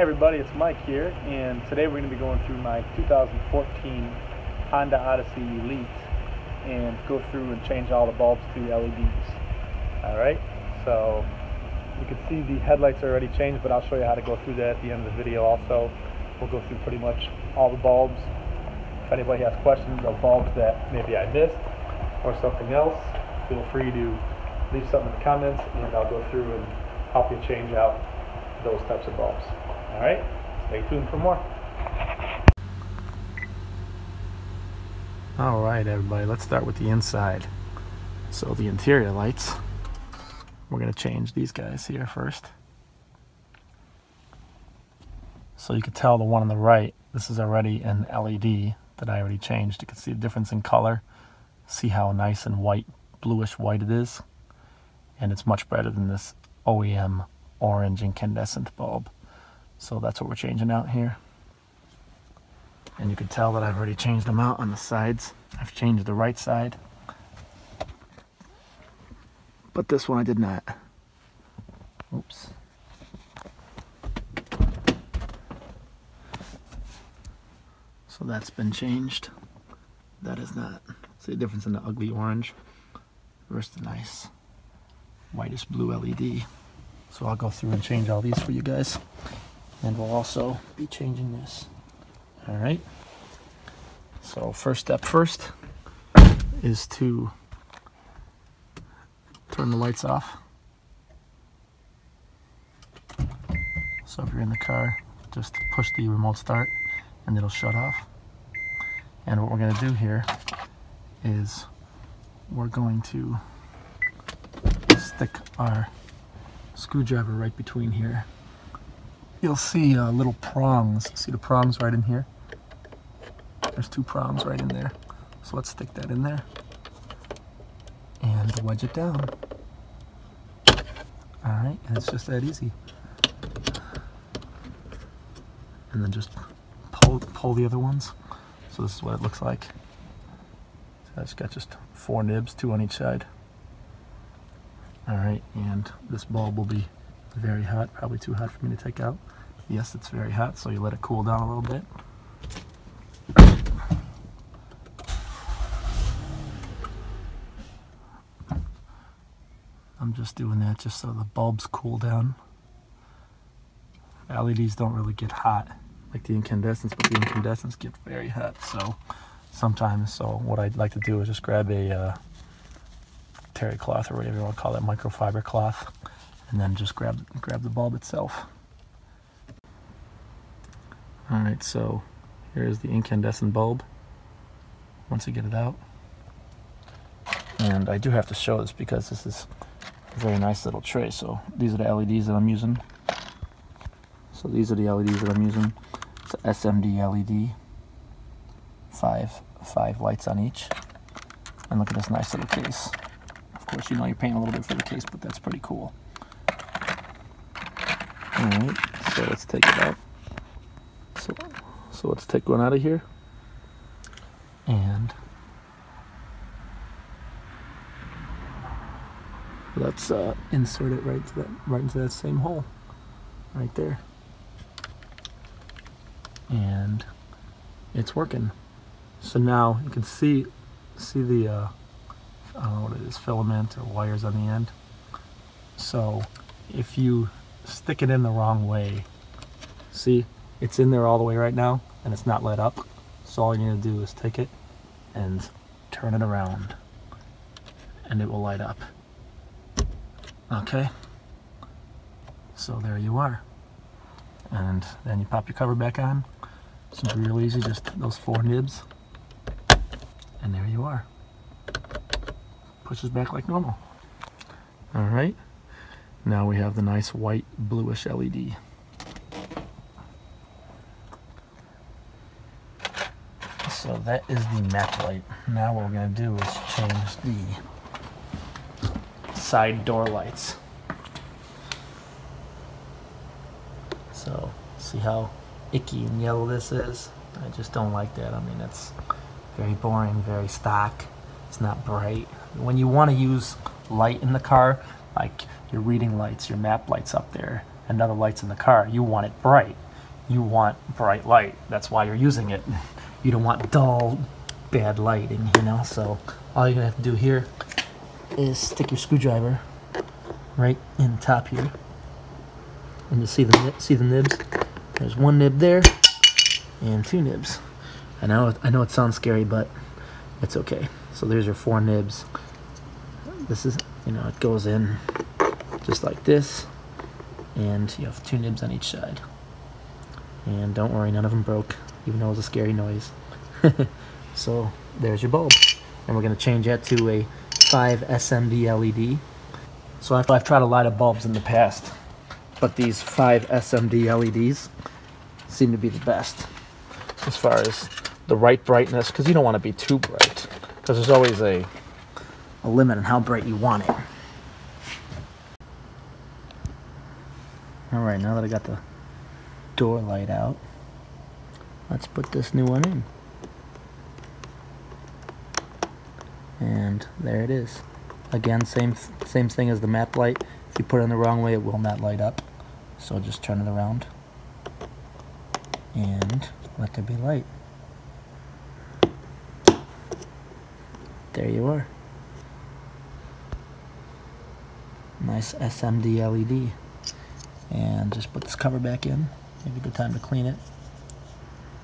everybody, it's Mike here, and today we're going to be going through my 2014 Honda Odyssey Elite and go through and change all the bulbs to LEDs. Alright, so you can see the headlights are already changed, but I'll show you how to go through that at the end of the video also. We'll go through pretty much all the bulbs. If anybody has questions of bulbs that maybe I missed or something else, feel free to leave something in the comments and I'll go through and help you change out those types of bulbs. All right, stay tuned for more. All right, everybody, let's start with the inside. So the interior lights, we're gonna change these guys here first. So you can tell the one on the right, this is already an LED that I already changed. You can see the difference in color. See how nice and white, bluish white it is. And it's much better than this OEM orange incandescent bulb. So that's what we're changing out here. And you can tell that I've already changed them out on the sides. I've changed the right side. But this one I did not. Oops. So that's been changed. That is not. See the difference in the ugly orange versus the nice whitish blue LED. So I'll go through and change all these for you guys. And we'll also be changing this. All right. So first step first is to turn the lights off. So if you're in the car, just push the remote start and it'll shut off. And what we're going to do here is we're going to stick our screwdriver right between here. You'll see uh, little prongs. See the prongs right in here? There's two prongs right in there. So let's stick that in there and wedge it down. Alright, and it's just that easy. And then just pull, pull the other ones. So this is what it looks like. So I've got just four nibs, two on each side. Alright, and this bulb will be very hot, probably too hot for me to take out. Yes, it's very hot, so you let it cool down a little bit. I'm just doing that just so the bulbs cool down. LEDs don't really get hot like the incandescents, but the incandescents get very hot. So sometimes, so what I'd like to do is just grab a uh, terry cloth or whatever you want to call it, microfiber cloth, and then just grab grab the bulb itself. All right, so here's the incandescent bulb. Once you get it out, and I do have to show this because this is a very nice little tray. So these are the LEDs that I'm using. So these are the LEDs that I'm using. It's an SMD LED. Five five lights on each. And look at this nice little case. Of course, you know you're paying a little bit for the case, but that's pretty cool. Alright, so let's take it out. So, so let's take one out of here. And let's uh, insert it right into that right into that same hole right there and it's working so now you can see see the uh, I don't know what it is filament or wires on the end so if you stick it in the wrong way see it's in there all the way right now and it's not lit up so all you need to do is take it and turn it around and it will light up Okay. So there you are. And then you pop your cover back on. It's real easy, just those four nibs. And there you are. Pushes back like normal. Alright. Now we have the nice white bluish LED. So that is the map light. Now what we're going to do is change the side door lights. So, see how icky and yellow this is? I just don't like that. I mean, it's very boring, very stock. It's not bright. When you want to use light in the car, like your reading lights, your map lights up there, and other lights in the car, you want it bright. you want bright light. That's why you're using it. You don't want dull, bad lighting, you know? So all you're gonna have to do here is stick your screwdriver right in the top here. And you see the see the nibs. There's one nib there and two nibs. I know I know it sounds scary, but it's okay. So there's your four nibs. This is you know it goes in just like this, and you have two nibs on each side. And don't worry, none of them broke, even though it was a scary noise. so there's your bulb, and we're gonna change that to a 5 SMD LED. So I've, I've tried a lot of bulbs in the past, but these 5 SMD LEDs seem to be the best as far as the right brightness, because you don't want to be too bright, because there's always a, a limit on how bright you want it. All right, now that I got the door light out, let's put this new one in. And there it is. Again, same same thing as the map light. If you put it in the wrong way, it will not light up. So just turn it around and let there be light. There you are. Nice SMD LED. And just put this cover back in. Maybe a good time to clean it.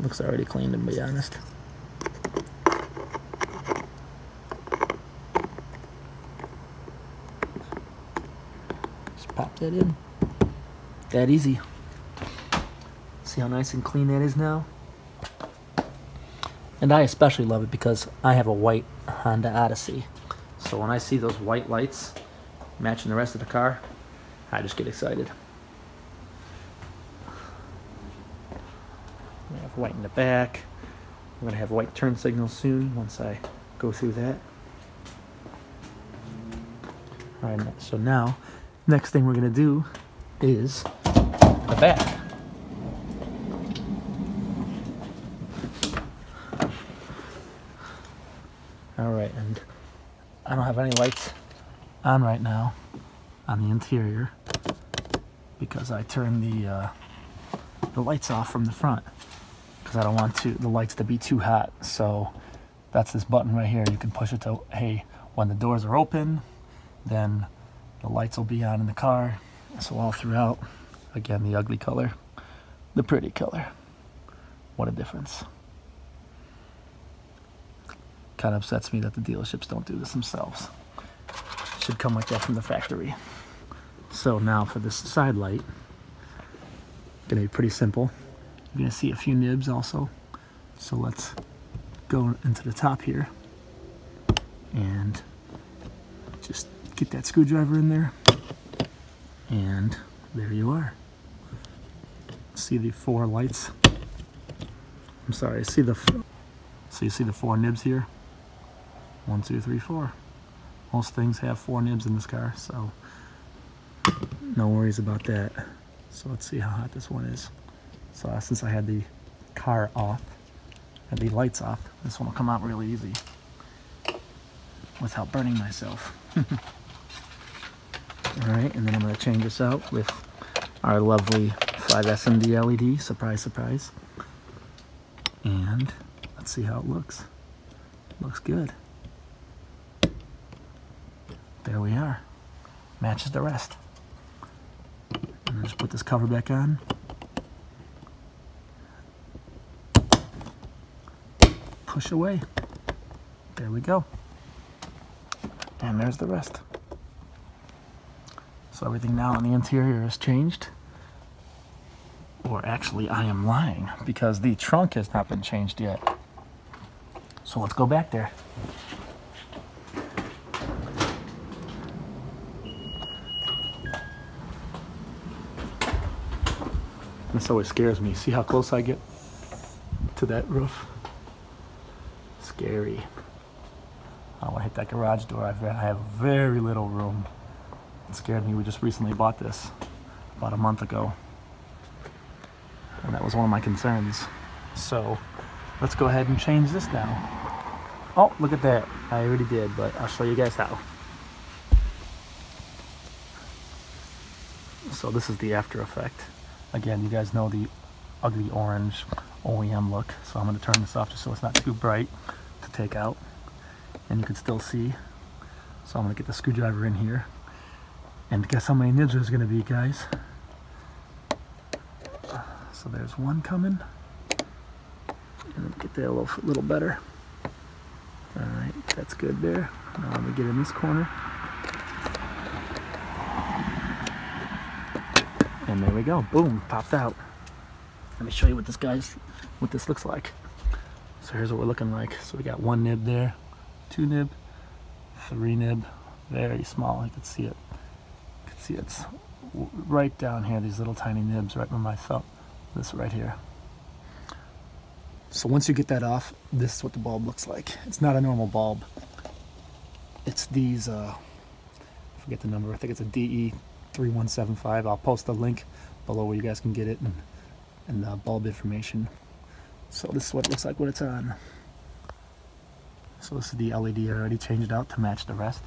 Looks already cleaned to be honest. Just pop that in. That easy. See how nice and clean that is now? And I especially love it because I have a white Honda Odyssey. So when I see those white lights matching the rest of the car, I just get excited. We have white in the back. I'm gonna have white turn signals soon once I go through that. All right, so now, next thing we're gonna do is the back. All right, and I don't have any lights on right now on the interior because I turned the uh, the lights off from the front because I don't want to the lights to be too hot. So that's this button right here. You can push it to hey when the doors are open, then the lights will be on in the car. So all throughout, again the ugly color, the pretty color. What a difference. Kind of upsets me that the dealerships don't do this themselves. Should come like that from the factory. So now for this side light, gonna be pretty simple. You're gonna see a few nibs also. So let's go into the top here and just get that screwdriver in there. And there you are. See the four lights. I'm sorry, see the, so you see the four nibs here? One, two, three, four. Most things have four nibs in this car, so no worries about that. So let's see how hot this one is. So uh, since I had the car off, had the lights off, this one will come out really easy without burning myself. All right, and then I'm gonna change this out with our lovely 5SMD LED, surprise, surprise. And let's see how it looks. Looks good. There we are. Matches the rest. And just put this cover back on. Push away. There we go. And there's the rest. So everything now on the interior is changed. Or actually, I am lying because the trunk has not been changed yet. So let's go back there. This always scares me. See how close I get to that roof? Scary. I don't want to hit that garage door. I've, I have very little room. It scared me. We just recently bought this about a month ago. And that was one of my concerns. So let's go ahead and change this now. Oh, look at that. I already did, but I'll show you guys how. So this is the after effect. Again, you guys know the ugly orange OEM look. So I'm going to turn this off just so it's not too bright to take out. And you can still see. So I'm going to get the screwdriver in here. And guess how many nibs there's going to be, guys? So there's one coming. And let me get that a little, little better. Alright, that's good there. Now let me get in this corner. And there we go. Boom, popped out. Let me show you what this guy's, what this looks like. So here's what we're looking like. So we got one nib there, two nib, three nib, very small. You can see it. You can see it's right down here. These little tiny nibs right by my thumb. This right here. So once you get that off, this is what the bulb looks like. It's not a normal bulb. It's these. Uh, I forget the number. I think it's a DE 3175. I'll post a link below where you guys can get it and, and uh, bulb information. So this is what it looks like when it's on. So this is the LED I already changed out to match the rest.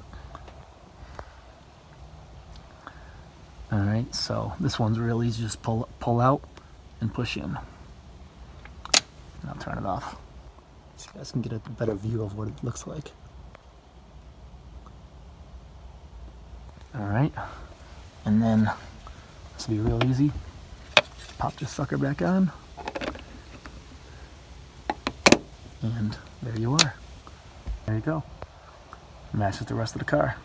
Alright, so this one's real easy, just pull, pull out and push in. And I'll turn it off so you guys can get a better view of what it looks like. Alright. And then this will be real easy. Pop this sucker back on. And there you are. There you go. Matches the rest of the car.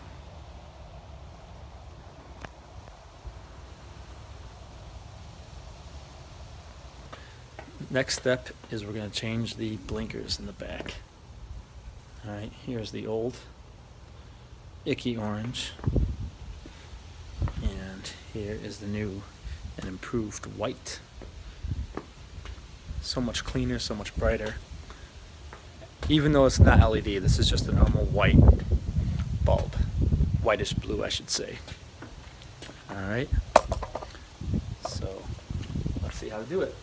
Next step is we're going to change the blinkers in the back. Alright, here's the old icky orange. Here is the new and improved white. So much cleaner, so much brighter. Even though it's not LED, this is just a normal white bulb. Whitish blue, I should say. Alright. So, let's see how to do it.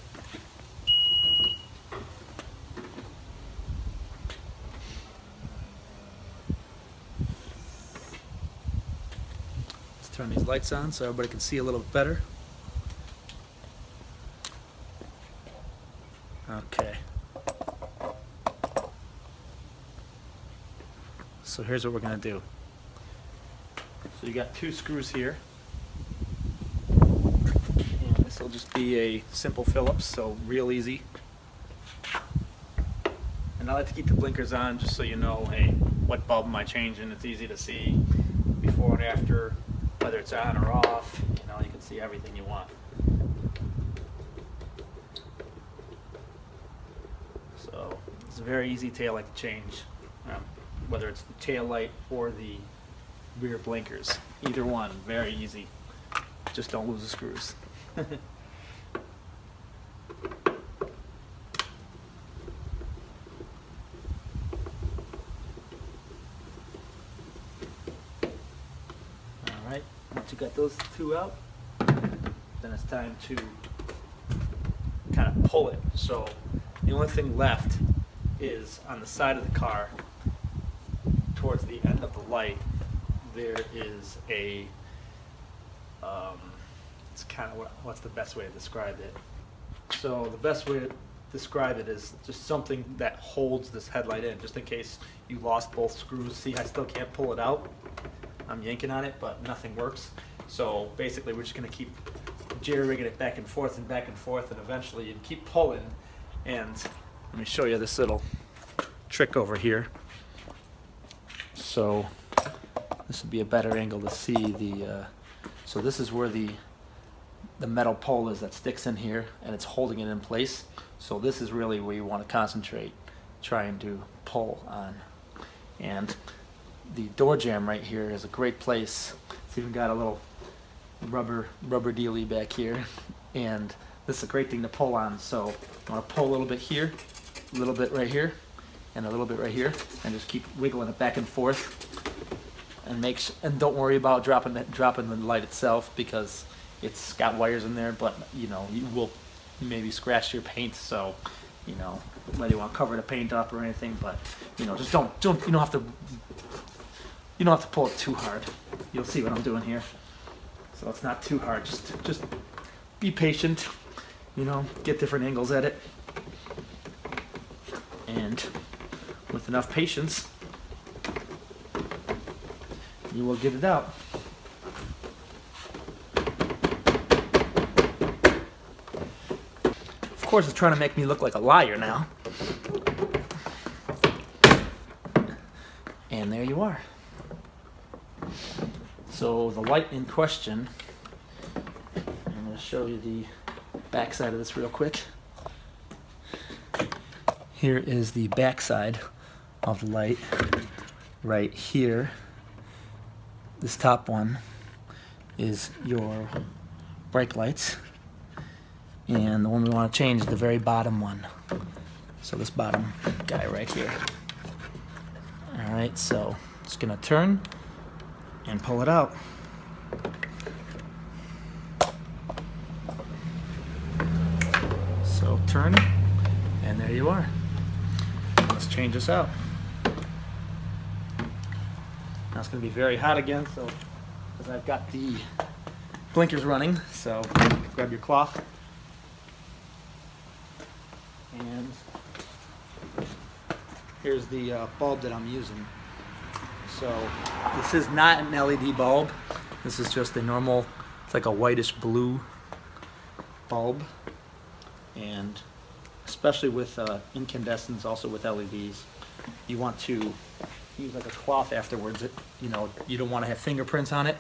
Turn these lights on so everybody can see a little better. Okay. So here's what we're gonna do. So you got two screws here. This will just be a simple Phillips, so real easy. And I like to keep the blinkers on just so you know, hey, what bulb am I changing? It's easy to see before and after, whether it's on or off. You know, you can see everything you want. So it's a very easy tail light to change, um, whether it's the tail light or the rear blinkers. Either one, very easy. Just don't lose the screws. All right, once you got those two out, then it's time to kind of pull it. So the only thing left is on the side of the car, towards the end of the light, there is a, um, it's kind of what, what's the best way to describe it? So the best way to describe it is just something that holds this headlight in, just in case you lost both screws. See, I still can't pull it out. I'm yanking on it, but nothing works. So basically, we're just gonna keep jerry-rigging it back and forth and back and forth, and eventually you'd keep pulling. And let me show you this little trick over here. So this would be a better angle to see the. Uh, so this is where the the metal pole is that sticks in here, and it's holding it in place. So this is really where you want to concentrate, trying to pull on. And the door jamb right here is a great place. It's even got a little rubber rubber dealy back here, and this is a great thing to pull on. So I'm gonna pull a little bit here, a little bit right here, and a little bit right here, and just keep wiggling it back and forth. And make and don't worry about dropping that dropping the light itself because it's got wires in there. But you know you will maybe scratch your paint, so you know whether you want to cover the paint up or anything. But you know just don't don't you don't have to you don't have to pull it too hard. You'll see what I'm doing here. So it's not too hard. Just just be patient you know, get different angles at it. And with enough patience, you will get it out. Of course, it's trying to make me look like a liar now. And there you are. So the light in question, I'm going to show you the back side of this real quick. Here is the back side of the light right here. This top one is your brake lights. And the one we want to change is the very bottom one. So this bottom guy right here. Alright, so it's going to turn and pull it out. So turn, and there you are. Let's change this out. Now it's going to be very hot again, so because I've got the blinkers running, so grab your cloth and here's the uh, bulb that I'm using. So this is not an LED bulb. This is just a normal, it's like a whitish blue bulb. And especially with uh, incandescents, also with LEDs, you want to use like a cloth afterwards. It, you know, you don't want to have fingerprints on it.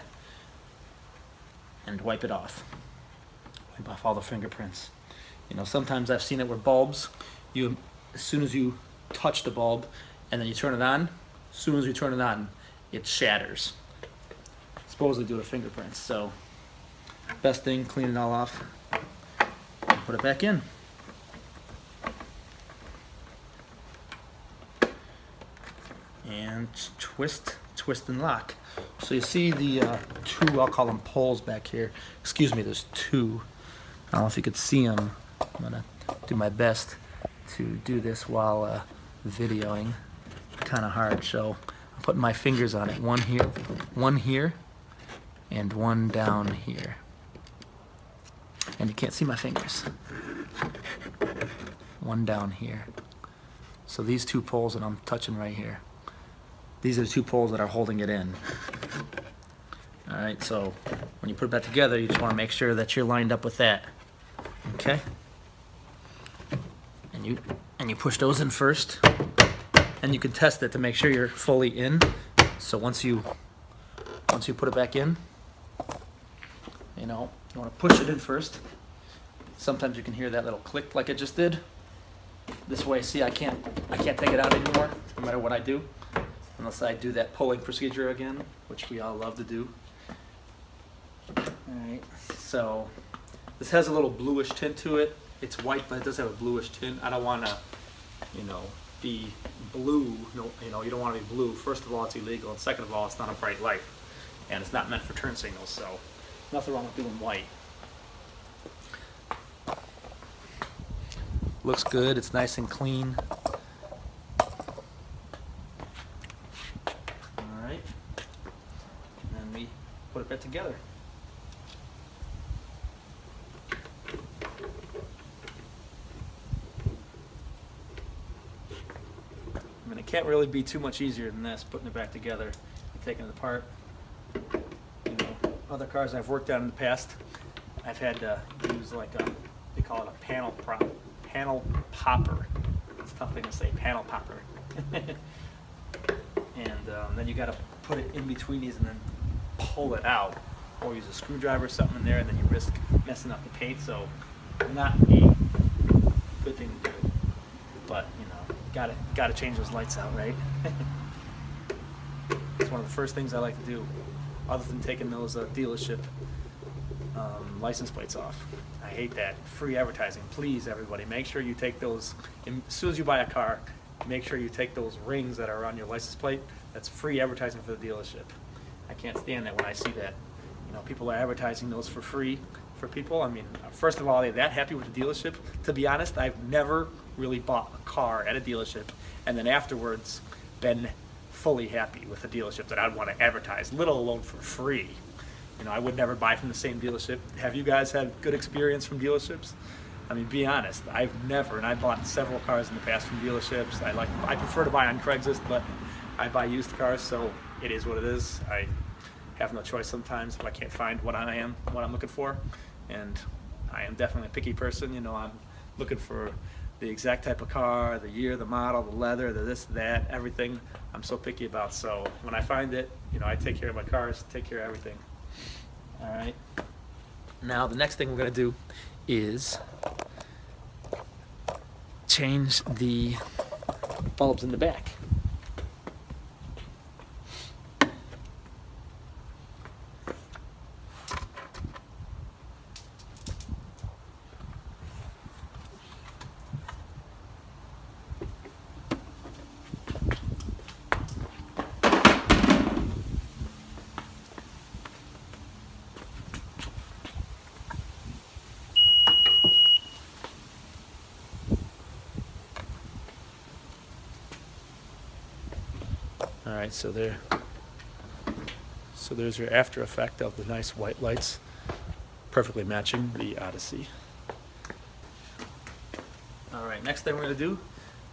And wipe it off. Wipe off all the fingerprints. You know, sometimes I've seen it where bulbs, you as soon as you touch the bulb and then you turn it on, as soon as you turn it on, it shatters. Supposedly due to fingerprints. So, best thing, clean it all off, put it back in. And twist, twist and lock. So you see the uh, two, I'll call them poles back here. Excuse me, there's two. I don't know if you could see them. I'm gonna do my best to do this while uh, videoing. Kind of hard, so I'm putting my fingers on it. One here, one here, and one down here. And you can't see my fingers. One down here. So these two poles that I'm touching right here, these are the two poles that are holding it in. All right, so when you put it back together, you just want to make sure that you're lined up with that. Okay? And you and you push those in first. And you can test it to make sure you're fully in. So once you once you put it back in, you know, you want to push it in first. Sometimes you can hear that little click like it just did. This way, see, I can't I can't take it out anymore, no matter what I do, unless I do that pulling procedure again, which we all love to do. All right, so this has a little bluish tint to it. It's white, but it does have a bluish tint. I don't want to, you know, be blue. No, you know, you don't want to be blue. First of all, it's illegal, and second of all, it's not a bright light, and it's not meant for turn signals. So, nothing wrong with doing white. Looks good. It's nice and clean. All right, and then we put it back together. I mean, it can't really be too much easier than this, putting it back together taking it apart. You know, other cars I've worked on in the past, I've had to use like a, they call it a panel prop, panel popper. It's a tough thing to say, panel popper. and um, then you got to put it in between these and then pull it out, or use a screwdriver or something in there, and then you risk messing up the paint. So, not a good thing to do. But gotta gotta change those lights out, right? it's one of the first things I like to do, other than taking those uh, dealership um, license plates off. I hate that free advertising. Please, everybody, make sure you take those as soon as you buy a car. Make sure you take those rings that are on your license plate. That's free advertising for the dealership. I can't stand that when I see that. You know, people are advertising those for free for people. I mean, first of all, are they that happy with the dealership? To be honest, I've never really bought a car at a dealership and then afterwards been fully happy with a dealership that I'd want to advertise, little alone for free. You know, I would never buy from the same dealership. Have you guys had good experience from dealerships? I mean, be honest. I've never, and I bought several cars in the past from dealerships. I like, I prefer to buy on Craigslist, but I buy used cars, so it is what it is. I have no choice sometimes if I can't find what I am, what I'm looking for, and I am definitely a picky person. You know, I'm looking for the exact type of car, the year, the model, the leather, the this, that, everything. I'm so picky about. So when I find it, you know, I take care of my cars, take care of everything. All right. Now the next thing we're gonna do is change the bulbs in the back. Right, so there, so there's your after effect of the nice white lights, perfectly matching the Odyssey. All right, next thing we're gonna do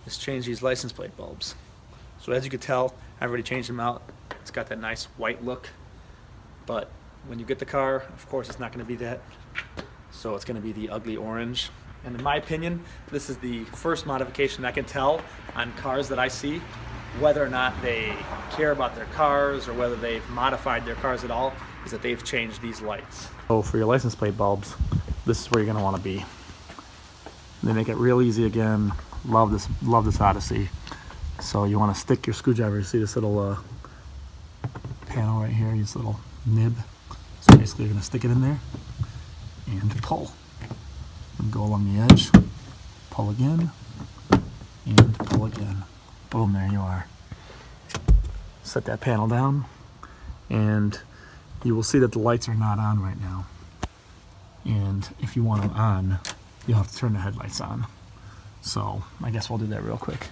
is change these license plate bulbs. So as you can tell, I've already changed them out. It's got that nice white look, but when you get the car, of course, it's not gonna be that. So it's gonna be the ugly orange. And in my opinion, this is the first modification I can tell on cars that I see whether or not they care about their cars or whether they've modified their cars at all is that they've changed these lights. So for your license plate bulbs, this is where you're gonna wanna be. They make it real easy again. Love this, love this Odyssey. So you wanna stick your screwdriver, see this little uh, panel right here, this little nib. So basically you're gonna stick it in there and pull. And go along the edge, pull again, and pull again. Boom, there you are. Set that panel down, and you will see that the lights are not on right now. And if you want them on, you'll have to turn the headlights on. So I guess we'll do that real quick.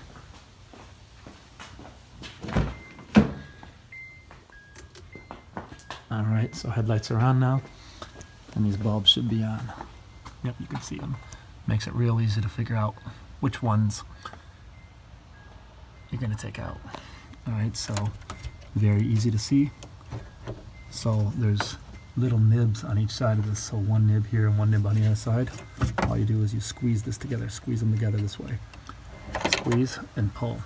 All right, so headlights are on now, and these bulbs should be on. Yep, you can see them. Makes it real easy to figure out which ones you're gonna take out. All right, so very easy to see. So there's little nibs on each side of this. So one nib here and one nib on the other side. All you do is you squeeze this together, squeeze them together this way. Squeeze and pull.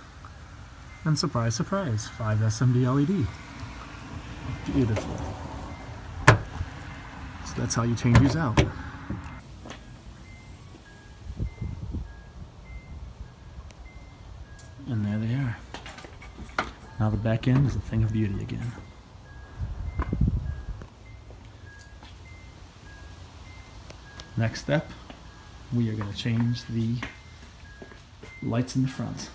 And surprise, surprise, 5 SMD LED. Beautiful. So that's how you change these out. Back end is a thing of beauty again. Next step, we are going to change the lights in the front.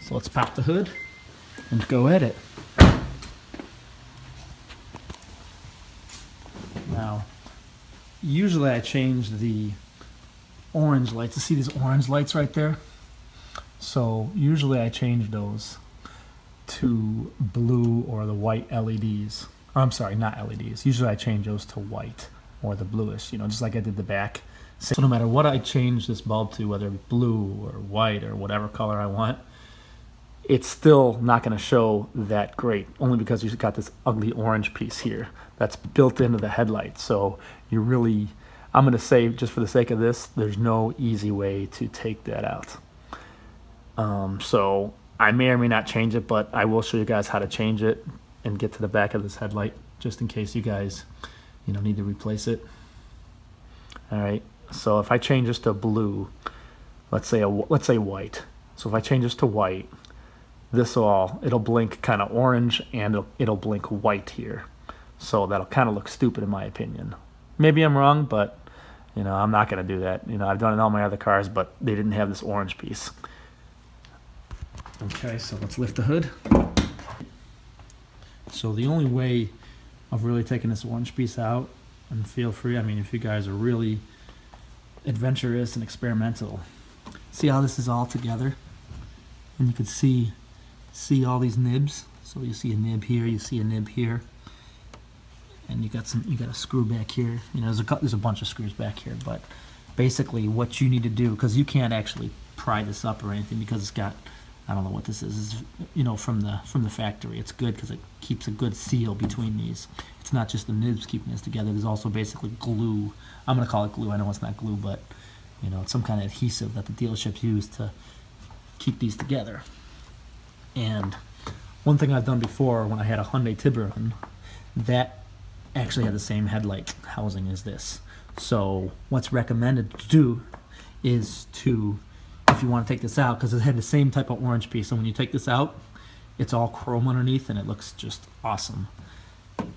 So let's pop the hood and go at it. Now, usually I change the orange lights. You see these orange lights right there? So usually I change those to blue or the white LEDs. I'm sorry, not LEDs. Usually I change those to white or the bluish, you know, just like I did the back. So no matter what I change this bulb to, whether blue or white or whatever color I want, it's still not going to show that great, only because you've got this ugly orange piece here that's built into the headlight. So you really, I'm going to say, just for the sake of this, there's no easy way to take that out. Um, so I may or may not change it, but I will show you guys how to change it and get to the back of this headlight, just in case you guys, you know, need to replace it. All right. So if I change this to blue, let's say a let's say white. So if I change this to white, this all it'll blink kind of orange and it'll, it'll blink white here. So that'll kind of look stupid in my opinion. Maybe I'm wrong, but you know I'm not gonna do that. You know I've done it in all my other cars, but they didn't have this orange piece. Okay, so let's lift the hood. So the only way of really taking this orange piece out, and feel free, I mean, if you guys are really adventurous and experimental, see how this is all together? And you can see, see all these nibs? So you see a nib here, you see a nib here, and you got some. You got a screw back here. You know, there's a there's a bunch of screws back here, but basically what you need to do because you can't actually pry this up or anything because it's got I don't know what this is. It's, you know, from the from the factory, it's good because it keeps a good seal between these. It's not just the nibs keeping this together. There's also basically glue. I'm gonna call it glue. I know it's not glue, but you know, it's some kind of adhesive that the dealerships use to keep these together. And one thing I've done before when I had a Hyundai Tiburon, that actually had the same headlight housing as this. So what's recommended to do is to, if you want to take this out, because it had the same type of orange piece, and when you take this out, it's all chrome underneath, and it looks just awesome.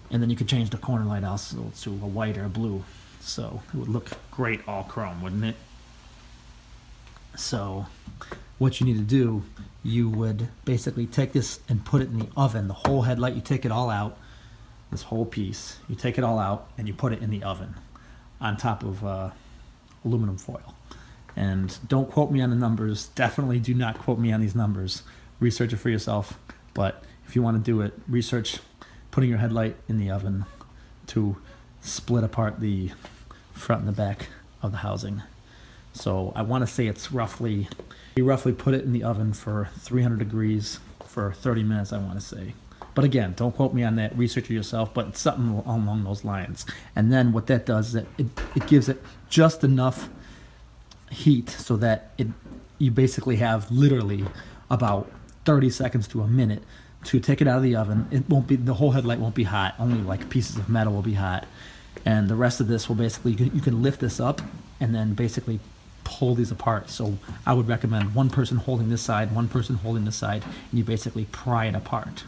And then you could change the corner light also to a white or a blue, so it would look great all chrome, wouldn't it? So, what you need to do, you would basically take this and put it in the oven. The whole headlight, you take it all out, this whole piece, you take it all out and you put it in the oven on top of uh, aluminum foil. And don't quote me on the numbers. Definitely do not quote me on these numbers. Research it for yourself. But if you want to do it, research putting your headlight in the oven to split apart the front and the back of the housing. So I want to say it's roughly, you roughly put it in the oven for 300 degrees for 30 minutes, I want to say. But again, don't quote me on that. Research it yourself, but it's something along those lines. And then what that does is it, it, it gives it just enough heat so that it you basically have literally about 30 seconds to a minute to take it out of the oven. It won't be the whole headlight won't be hot. Only like pieces of metal will be hot, and the rest of this will basically you can, you can lift this up and then basically pull these apart. So I would recommend one person holding this side, one person holding this side, and you basically pry it apart.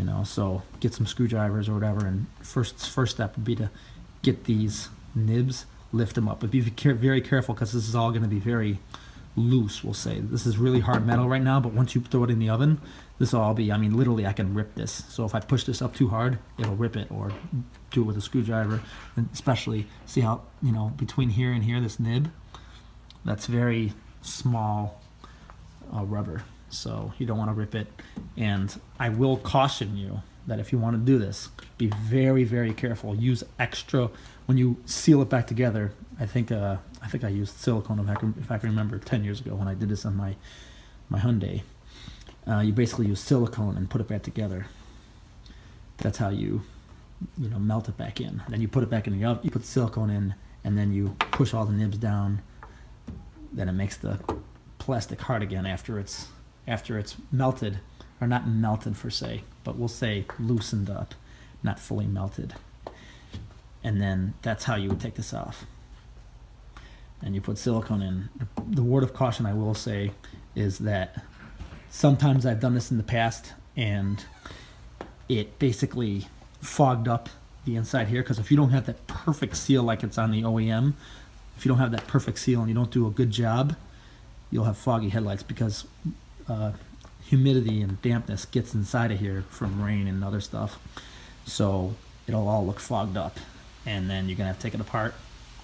You know, so get some screwdrivers or whatever, and first first step would be to get these nibs, lift them up. But be very careful because this is all going to be very loose. We'll say this is really hard metal right now, but once you throw it in the oven, this will all be. I mean, literally, I can rip this. So if I push this up too hard, it'll rip it, or do it with a screwdriver. And especially, see how you know between here and here, this nib, that's very small uh, rubber. So you don't want to rip it. And I will caution you that if you want to do this, be very, very careful. Use extra when you seal it back together. I think uh, I think I used silicone if I can, if I can remember 10 years ago when I did this on my my Hyundai. Uh, you basically use silicone and put it back together. That's how you you know melt it back in. Then you put it back in the oven. You put silicone in, and then you push all the nibs down. Then it makes the plastic hard again after it's after it's melted, or not melted per se, but we'll say loosened up, not fully melted. And then that's how you would take this off. And you put silicone in. The word of caution I will say is that sometimes I've done this in the past and it basically fogged up the inside here because if you don't have that perfect seal like it's on the OEM, if you don't have that perfect seal and you don't do a good job, you'll have foggy headlights because uh, humidity and dampness gets inside of here from rain and other stuff. So it'll all look fogged up. And then you're going to have to take it apart,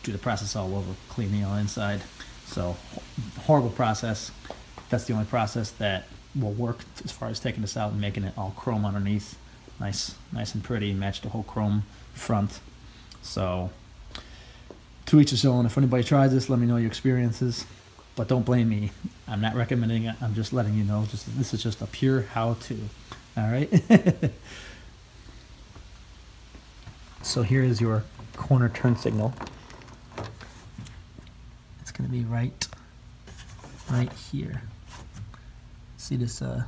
do the process all over, clean the inside. So horrible process. That's the only process that will work as far as taking this out and making it all chrome underneath. Nice, nice and pretty, match the whole chrome front. So to each his own. If anybody tries this, let me know your experiences but don't blame me. I'm not recommending it. I'm just letting you know. Just this is just a pure how-to. All right. so here is your corner turn signal. It's going to be right, right here. See this uh,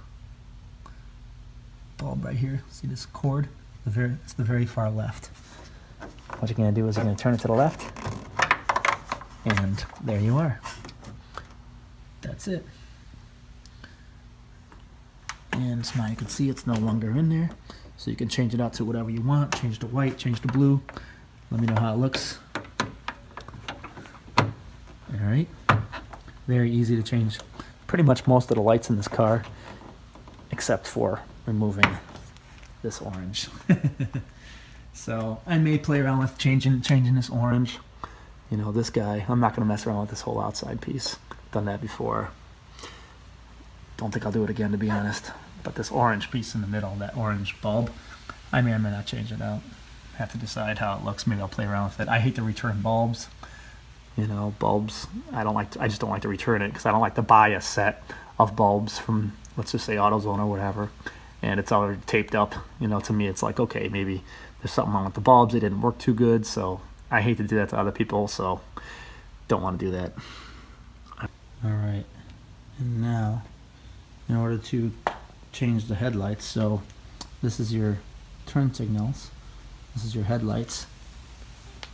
bulb right here? See this cord? The very, it's the very far left. What you're going to do is you're going to turn it to the left, and there you are that's it. And so now you can see it's no longer in there. So you can change it out to whatever you want. Change to white, change to blue. Let me know how it looks. Alright. Very easy to change pretty much most of the lights in this car. Except for removing this orange. so I may play around with changing changing this orange. You know, this guy, I'm not going to mess around with this whole outside piece done that before. Don't think I'll do it again, to be honest. but this orange piece in the middle, that orange bulb, I may or may not change it out. Have to decide how it looks. Maybe I'll play around with it. I hate to return bulbs. You know, bulbs. I don't like. To, I just don't like to return it because I don't like to buy a set of bulbs from, let's just say, AutoZone or whatever, and it's already taped up. You know, to me, it's like okay, maybe there's something wrong with the bulbs. They didn't work too good, so I hate to do that to other people. So, don't want to do that. All right, and now, in order to change the headlights, so this is your turn signals. This is your headlights.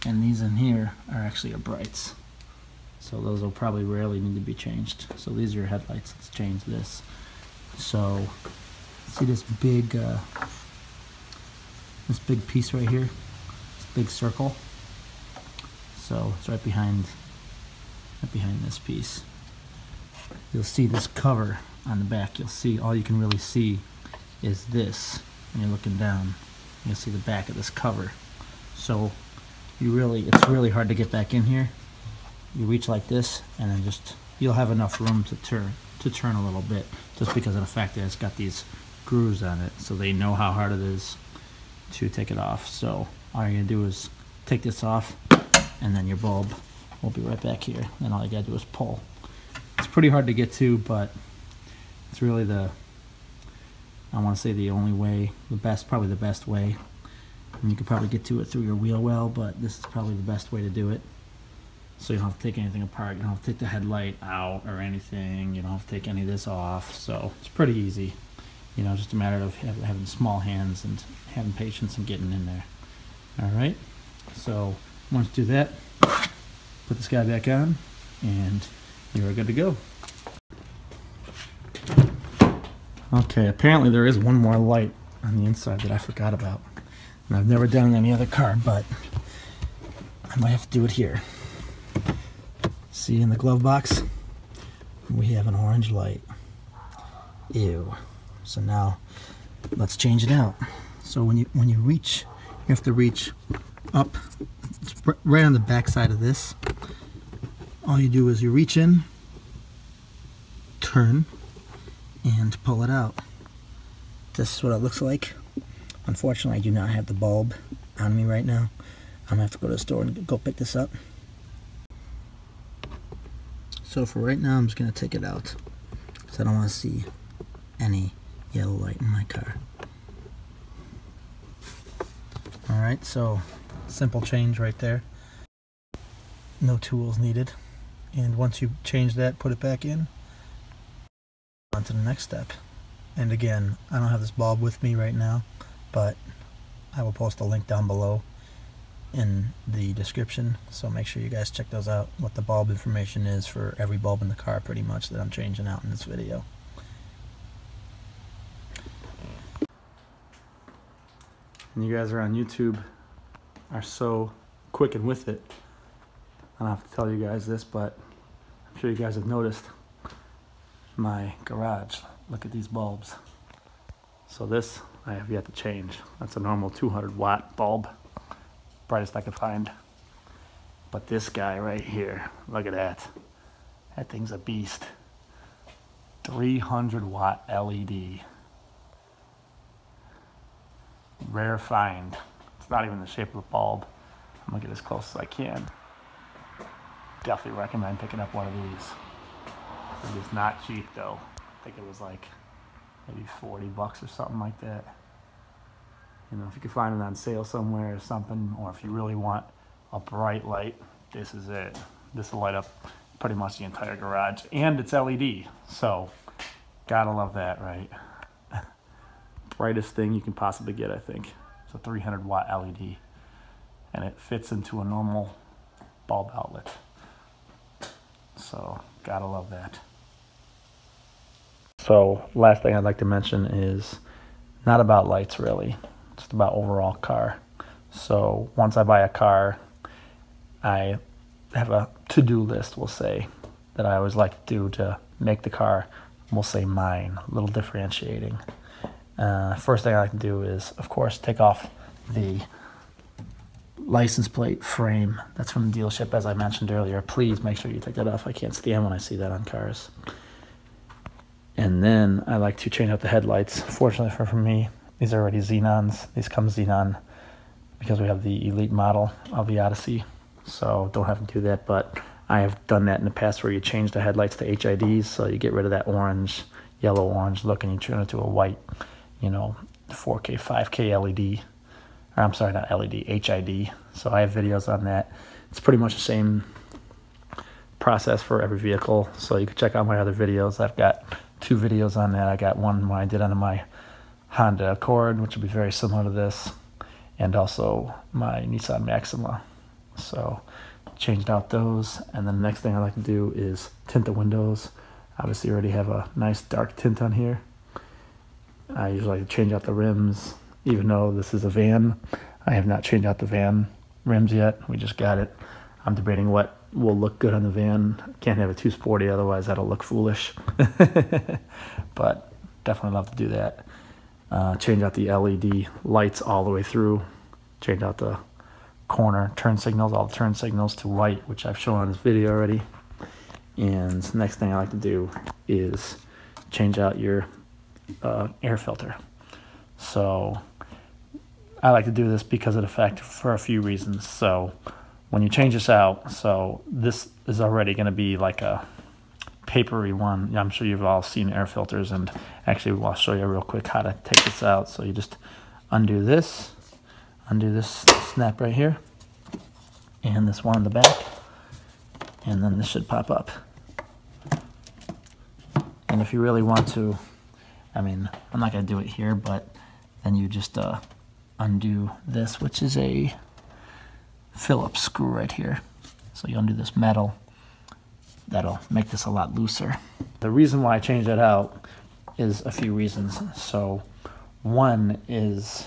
And these in here are actually your brights. So those will probably rarely need to be changed. So these are your headlights. Let's change this. So see this big uh, this big piece right here? This big circle. So it's right behind right behind this piece. You'll see this cover on the back. You'll see all you can really see is this. When you're looking down you'll see the back of this cover. So you really it's really hard to get back in here. You reach like this and then just you'll have enough room to turn to turn a little bit just because of the fact that it's got these grooves on it so they know how hard it is to take it off. So all you're gonna do is take this off and then your bulb will be right back here. And all you gotta do is pull it's pretty hard to get to but it's really the I want to say the only way, the best, probably the best way. And you could probably get to it through your wheel well, but this is probably the best way to do it. So you don't have to take anything apart. You don't have to take the headlight out or anything. You don't have to take any of this off. So it's pretty easy. You know, just a matter of having small hands and having patience and getting in there. All right. So once you do that, put this guy back on, and you're good to go. Okay, apparently there is one more light on the inside that I forgot about. And I've never done any other car, but I might have to do it here. See in the glove box? We have an orange light. Ew. So now let's change it out. So when you when you reach, you have to reach up. It's right on the back side of this. All you do is you reach in, turn, and pull it out. This is what it looks like. Unfortunately, I do not have the bulb on me right now. I'm gonna have to go to the store and go pick this up. So for right now, I'm just gonna take it out because I don't want to see any yellow light in my car. All right, so simple change right there. No tools needed. And once you change that, put it back in, on to the next step. And again, I don't have this bulb with me right now, but I will post a link down below in the description. So make sure you guys check those out, what the bulb information is for every bulb in the car pretty much that I'm changing out in this video. And you guys are on YouTube are so quick and with it. I don't have to tell you guys this, but I'm sure you guys have noticed my garage. Look at these bulbs. So this I have yet to change. That's a normal 200 watt bulb, brightest I could find. But this guy right here, look at that. That thing's a beast. 300 watt LED. Rare find. It's not even the shape of the bulb. I'm gonna get as close as I can. Definitely recommend picking up one of these. It is not cheap though. I think it was like maybe 40 bucks or something like that. You know, if you could find it on sale somewhere or something, or if you really want a bright light, this is it. This will light up pretty much the entire garage. And it's LED, so gotta love that, right? Brightest thing you can possibly get, I think. It's a 300 watt LED. And it fits into a normal bulb outlet. So, gotta love that. So, last thing I'd like to mention is not about lights really, just about overall car. So, once I buy a car, I have a to do list, we'll say, that I always like to do to make the car, we'll say mine, a little differentiating. Uh, first thing I like to do is, of course, take off the license plate frame that's from the dealership, as I mentioned earlier. Please make sure you take that off. I can't stand when I see that on cars. And then I like to change out the headlights. Fortunately for, for me, these are already Xenons. These come Xenon because we have the Elite model of the Odyssey. So don't have to do that, but I have done that in the past where you change the headlights to HIDs, so you get rid of that orange, yellow orange look and you turn it to a white, you know, 4K, 5K LED. Or I'm sorry, not LED, HID. So I have videos on that. It's pretty much the same process for every vehicle. So you can check out my other videos. I've got two videos on that. I got one when I did on my Honda Accord, which will be very similar to this, and also my Nissan Maxima. So changed out those. And then the next thing I like to do is tint the windows. Obviously already have a nice dark tint on here. I usually like to change out the rims, even though this is a van. I have not changed out the van rims yet. We just got it. I'm debating what will look good on the van. Can't have it too sporty, otherwise that'll look foolish. but definitely love to do that. Uh, change out the LED lights all the way through. Change out the corner turn signals, all the turn signals to white, which I've shown on this video already. And next thing I like to do is change out your uh, air filter. So I like to do this because of fact for a few reasons. So when you change this out, so this is already going to be like a papery one. I'm sure you've all seen air filters and actually I'll show you real quick how to take this out. So you just undo this, undo this snap right here and this one in the back and then this should pop up. And if you really want to, I mean, I'm not going to do it here, but then you just uh, undo this, which is a Phillips screw right here. So you undo this metal. That'll make this a lot looser. The reason why I changed that out is a few reasons. So one is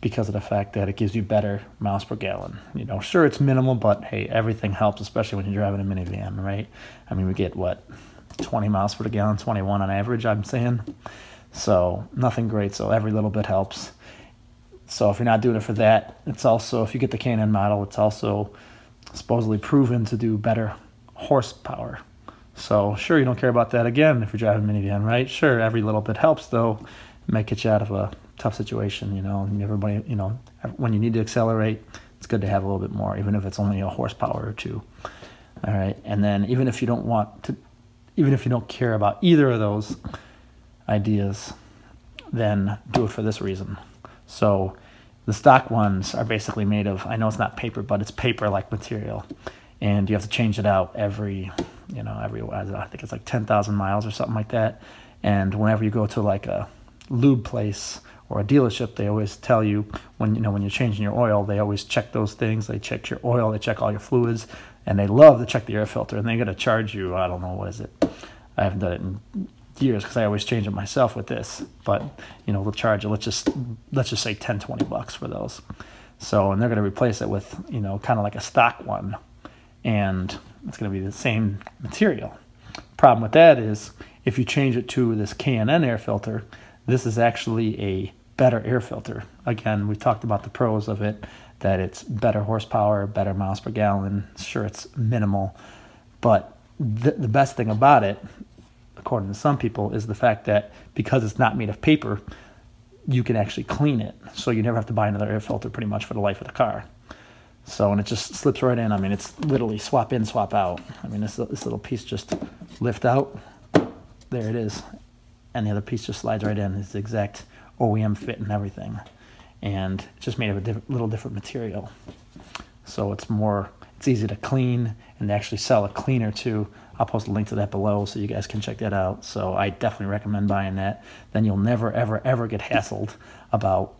because of the fact that it gives you better miles per gallon. You know, sure it's minimal, but hey, everything helps, especially when you're driving a minivan, right? I mean, we get what 20 miles per gallon, 21 on average, I'm saying. So nothing great. So every little bit helps. So if you're not doing it for that, it's also if you get the K&N model, it's also supposedly proven to do better horsepower. So sure, you don't care about that again if you're driving minivan, right? Sure, every little bit helps though. Might get you out of a tough situation, you know, and everybody, you know, when you need to accelerate, it's good to have a little bit more, even if it's only a horsepower or two. All right. And then even if you don't want to, even if you don't care about either of those ideas, then do it for this reason. So the stock ones are basically made of, I know it's not paper, but it's paper like material. And you have to change it out every, you know, every, I think it's like 10,000 miles or something like that. And whenever you go to like a lube place or a dealership, they always tell you when you know when you're changing your oil, they always check those things. They check your oil, they check all your fluids, and they love to check the air filter. And they're gonna charge you. I don't know what is it. I haven't done it in years because I always change it myself with this. But you know we'll charge you. Let's just let's just say 10, 20 bucks for those. So and they're gonna replace it with you know kind of like a stock one, and it's gonna be the same material. Problem with that is if you change it to this K&N air filter, this is actually a better air filter. Again, we talked about the pros of it, that it's better horsepower, better miles per gallon. Sure, it's minimal, but the, the best thing about it, according to some people, is the fact that because it's not made of paper, you can actually clean it. So you never have to buy another air filter pretty much for the life of the car. So, and it just slips right in. I mean, it's literally swap in, swap out. I mean, this, this little piece just lift out. There it is. And the other piece just slides right in. It's the exact OEM fit and everything, and it's just made of a diff- little different material. So it's more, it's easy to clean and they actually sell a cleaner too. I'll post a link to that below so you guys can check that out. So I definitely recommend buying that. Then you'll never, ever, ever get hassled about,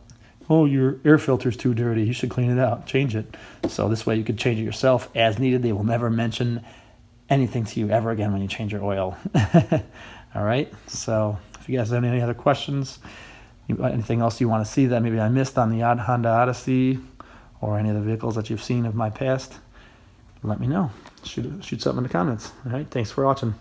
oh, your air filter's too dirty. You should clean it out, change it. So this way you could change it yourself as needed. They will never mention anything to you ever again when you change your oil. All right. So if you guys have any other questions, anything else you want to see that maybe I missed on the Honda Odyssey or any of the vehicles that you've seen of my past, let me know. Shoot, shoot something in the comments. All right, thanks for watching.